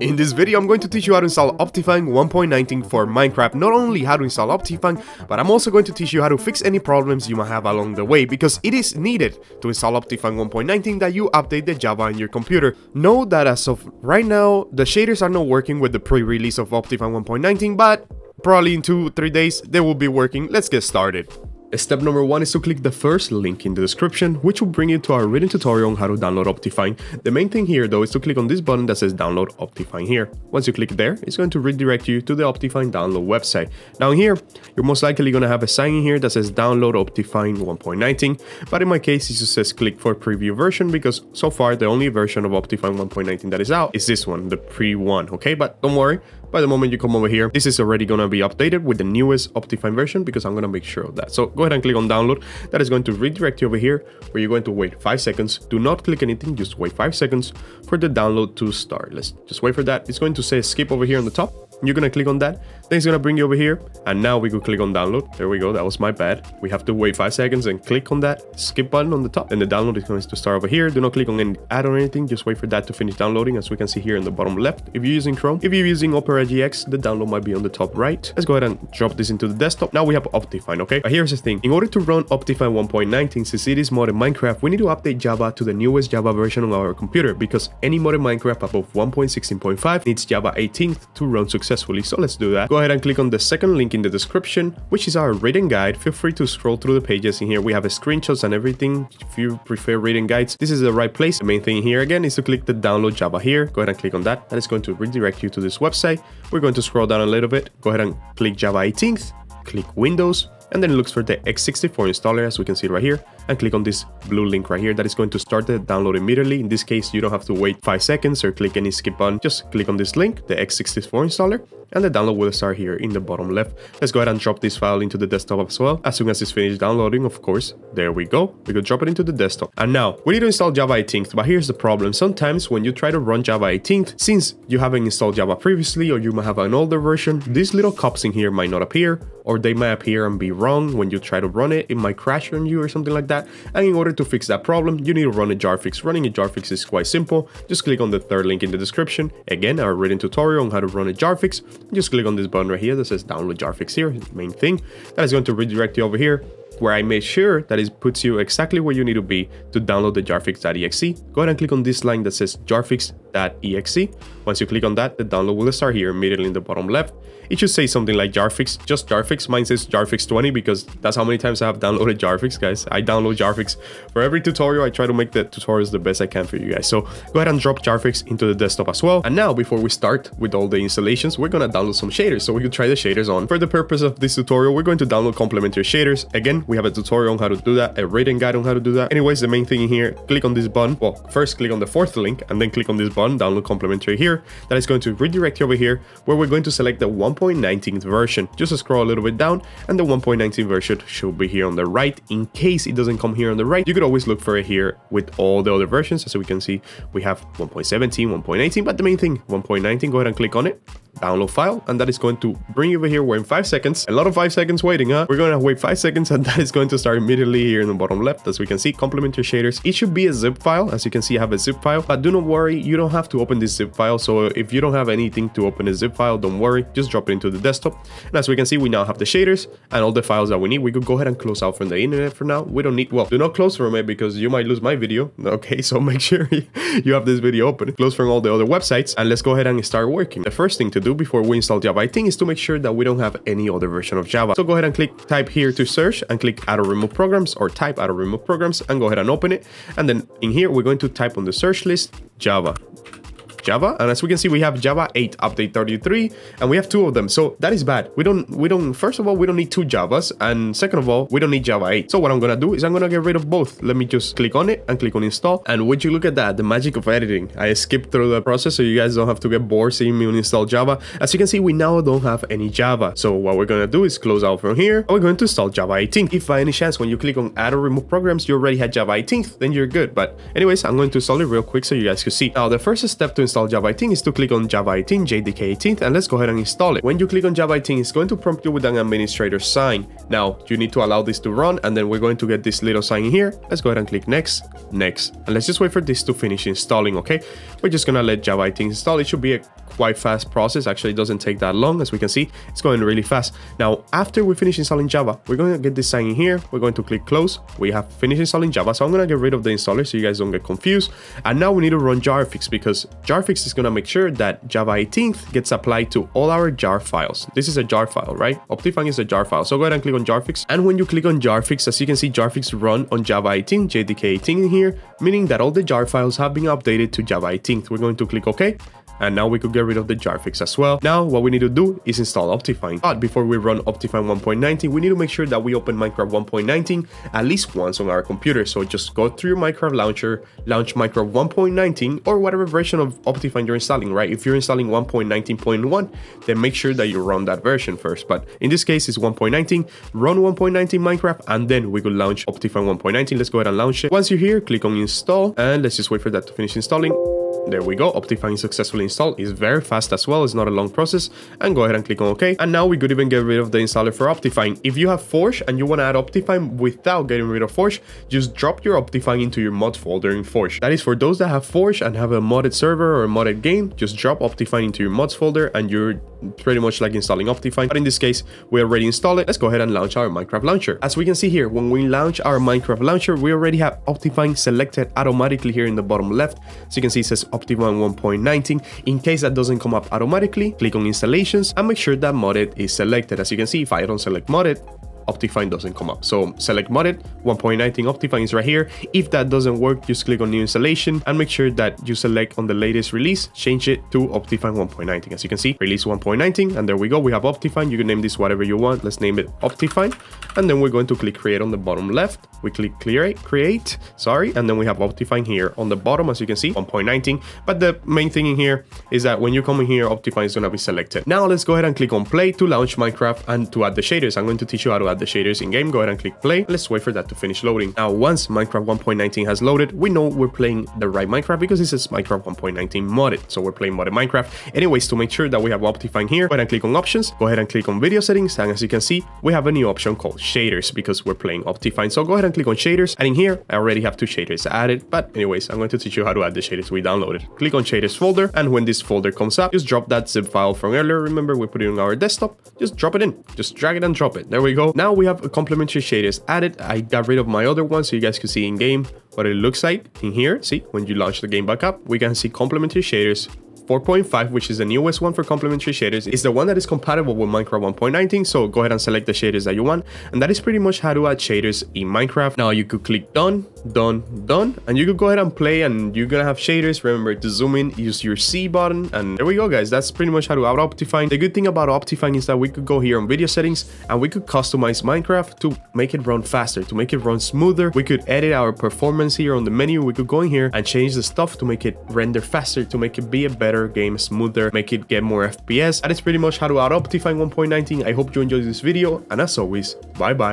In this video, I'm going to teach you how to install Optifine 1.19 for Minecraft. Not only how to install Optifine, but I'm also going to teach you how to fix any problems you might have along the way, because it is needed to install Optifine 1.19 that you update the Java in your computer. Know that as of right now, the shaders are not working with the pre-release of Optifine 1.19, but probably in 2-3 days, they will be working. Let's get started. Step number one is to click the first link in the description, which will bring you to our written tutorial on how to download Optifine. The main thing here though is to click on this button that says download Optifine here. Once you click there, it's going to redirect you to the Optifine download website. Now here, you're most likely going to have a sign in here that says download Optifine 1.19, but in my case it just says click for preview version because so far the only version of Optifine 1.19 that is out is this one, the pre one, okay? But don't worry, by the moment you come over here, this is already going to be updated with the newest Optifine version because I'm going to make sure of that. So go ahead and click on download. That is going to redirect you over here where you're going to wait five seconds. Do not click anything, just wait five seconds for the download to start. Let's just wait for that. It's going to say skip over here on the top. You're gonna click on that, then it's gonna bring you over here, and now we could click on download. There we go, that was my bad. We have to wait five seconds and click on that skip button on the top, and the download is going to start over here. Do not click on any ad or anything, just wait for that to finish downloading, as we can see here in the bottom left. If you're using Chrome, if you're using Opera GX, the download might be on the top right. Let's go ahead and drop this into the desktop. Now we have Optifine, okay? But here's the thing, in order to run Optifine 1.19, since it is modded Minecraft, we need to update Java to the newest Java version on our computer, because any modded Minecraft above 1.16.5 needs Java 18th to run successfully. So let's do that. Go ahead and click on the second link in the description, which is our written guide. Feel free to scroll through the pages in here. We have screenshots and everything. If you prefer reading guides, this is the right place. The main thing here again is to click the download Java here. Go ahead and click on that. and it's going to redirect you to this website. We're going to scroll down a little bit. Go ahead and click Java 18th, click Windows, and then it looks for the x64 installer as we can see right here and click on this blue link right here that is going to start the download immediately. In this case you don't have to wait five seconds or click any skip button. Just click on this link the x64 installer and the download will start here in the bottom left. Let's go ahead and drop this file into the desktop as well. As soon as it's finished downloading of course there we go. We could drop it into the desktop. And now we need to install java 18th but here's the problem. Sometimes when you try to run java 18th since you haven't installed java previously or you might have an older version these little cups in here might not appear or they might appear and be wrong when you try to run it. It might crash on you or something like that that. And in order to fix that problem, you need to run a Jarfix. Running a Jarfix is quite simple. Just click on the third link in the description. Again, our written tutorial on how to run a Jarfix. Just click on this button right here that says download Jarfix here, main thing. That is going to redirect you over here where I made sure that it puts you exactly where you need to be to download the jarfix.exe. Go ahead and click on this line that says jarfix.exe. Once you click on that, the download will start here immediately in the bottom left. It should say something like Jarfix, just Jarfix. Mine says Jarfix 20 because that's how many times I have downloaded Jarfix, guys. I download Jarfix for every tutorial. I try to make the tutorials the best I can for you guys. So go ahead and drop Jarfix into the desktop as well. And now, before we start with all the installations, we're going to download some shaders so we can try the shaders on. For the purpose of this tutorial, we're going to download complementary shaders. Again, we have a tutorial on how to do that, a written guide on how to do that. Anyways, the main thing in here, click on this button. Well, first click on the fourth link and then click on this button, download complementary here. That is going to redirect you over here where we're going to select the 1.19th version. Just scroll a little bit down and the 1.19 version should be here on the right. In case it doesn't come here on the right, you could always look for it here with all the other versions. As we can see, we have 1.17, 1.18, but the main thing, 1.19, go ahead and click on it download file and that is going to bring you over here. We're in five seconds. A lot of five seconds waiting huh? We're to wait five seconds and that is going to start immediately here in the bottom left. As we can see complementary shaders. It should be a zip file. As you can see i have a zip file. But do not worry you don't have to open this zip file. So if you don't have anything to open a zip file don't worry. Just drop it into the desktop. And as we can see we now have the shaders and all the files that we need. We could go ahead and close out from the internet for now. We don't need well do not close from it because you might lose my video. Okay so make sure you have this video open. Close from all the other websites and let's go ahead and start working. The first thing to do before we install Java, I think is to make sure that we don't have any other version of Java. So go ahead and click type here to search and click add or remove programs or type add or remove programs and go ahead and open it. And then in here, we're going to type on the search list Java. Java. And as we can see, we have Java 8 update 33 and we have two of them. So that is bad. We don't, we don't, first of all, we don't need two Javas. And second of all, we don't need Java 8. So what I'm going to do is I'm going to get rid of both. Let me just click on it and click on install. And would you look at that, the magic of editing. I skipped through the process so you guys don't have to get bored seeing me uninstall Java. As you can see, we now don't have any Java. So what we're going to do is close out from here. And we're going to install Java 18. If by any chance, when you click on add or remove programs, you already had Java 18, then you're good. But anyways, I'm going to install it real quick so you guys can see. Now, the first step to install install Java 18 is to click on Java 18, JDK 18, and let's go ahead and install it. When you click on Java 18, it's going to prompt you with an administrator sign. Now, you need to allow this to run, and then we're going to get this little sign here. Let's go ahead and click next, next, and let's just wait for this to finish installing, okay? We're just gonna let Java 18 install. It should be a quite fast process. Actually, it doesn't take that long. As we can see, it's going really fast. Now, after we finish installing Java, we're going to get this sign in here. We're going to click close. We have finished installing Java. So I'm going to get rid of the installer so you guys don't get confused. And now we need to run jarfix because jarfix is going to make sure that Java 18th gets applied to all our jar files. This is a jar file, right? Optifine is a jar file. So go ahead and click on jarfix. And when you click on jarfix, as you can see, jarfix run on Java 18, JDK 18 in here, meaning that all the jar files have been updated to Java 18th. We're going to click OK and now we could get rid of the jarfix as well. Now what we need to do is install Optifine. But before we run Optifine 1.19, we need to make sure that we open Minecraft 1.19 at least once on our computer. So just go through your Minecraft launcher, launch Minecraft 1.19 or whatever version of Optifine you're installing, right? If you're installing 1.19.1, then make sure that you run that version first. But in this case, it's 1.19, run 1.19 Minecraft, and then we could launch Optifine 1.19. Let's go ahead and launch it. Once you're here, click on install, and let's just wait for that to finish installing. There we go, Optifine successfully installed. It's very fast as well, it's not a long process. And go ahead and click on OK. And now we could even get rid of the installer for Optifine. If you have Forge and you want to add Optifine without getting rid of Forge, just drop your Optifine into your mod folder in Forge. That is for those that have Forge and have a modded server or a modded game, just drop Optifine into your mods folder and you're pretty much like installing Optifine. But in this case, we already installed it. Let's go ahead and launch our Minecraft launcher. As we can see here, when we launch our Minecraft launcher, we already have Optifine selected automatically here in the bottom left. So you can see it says Optifine 1.19. In case that doesn't come up automatically, click on installations and make sure that modded is selected. As you can see, if I don't select modded, Optifine doesn't come up. So select modded, 1.19 Optifine is right here. If that doesn't work, just click on new installation and make sure that you select on the latest release, change it to Optifine 1.19. As you can see, release 1.19 and there we go. We have Optifine. You can name this whatever you want. Let's name it Optifine. And then we're going to click create on the bottom left. We click create, create, sorry. And then we have Optifine here on the bottom, as you can see, 1.19. But the main thing in here is that when you come in here, Optifine is going to be selected. Now let's go ahead and click on play to launch Minecraft and to add the shaders. I'm going to teach you how to add the shaders in game. Go ahead and click play. Let's wait for that to finish loading. Now, once Minecraft 1.19 has loaded, we know we're playing the right Minecraft because it says Minecraft 1.19 modded. So we're playing modded Minecraft. Anyways, to make sure that we have Optifine here, go ahead and click on options. Go ahead and click on video settings. And as you can see, we have a new option called shaders because we're playing Optifine. So go ahead and click on shaders. And in here, I already have two shaders added. But anyways, I'm going to teach you how to add the shaders we downloaded. Click on shaders folder. And when this folder comes up, just drop that zip file from earlier. Remember, we put it on our desktop. Just drop it in. Just drag it and drop it. There we go. Now we have a complementary shaders added. I got rid of my other one so you guys can see in game what it looks like in here. See, when you launch the game back up, we can see complementary shaders 4.5, which is the newest one for complementary shaders, is the one that is compatible with Minecraft 1.19. So go ahead and select the shaders that you want. And that is pretty much how to add shaders in Minecraft. Now you could click done, done, done, and you could go ahead and play and you're gonna have shaders. Remember to zoom in, use your C button. And there we go, guys. That's pretty much how to Optifine. The good thing about Optifine is that we could go here on video settings and we could customize Minecraft to make it run faster, to make it run smoother. We could edit our performance here on the menu. We could go in here and change the stuff to make it render faster, to make it be a better game, smoother, make it get more FPS. That is pretty much how to Optifine 1.19. I hope you enjoyed this video, and as always, bye bye.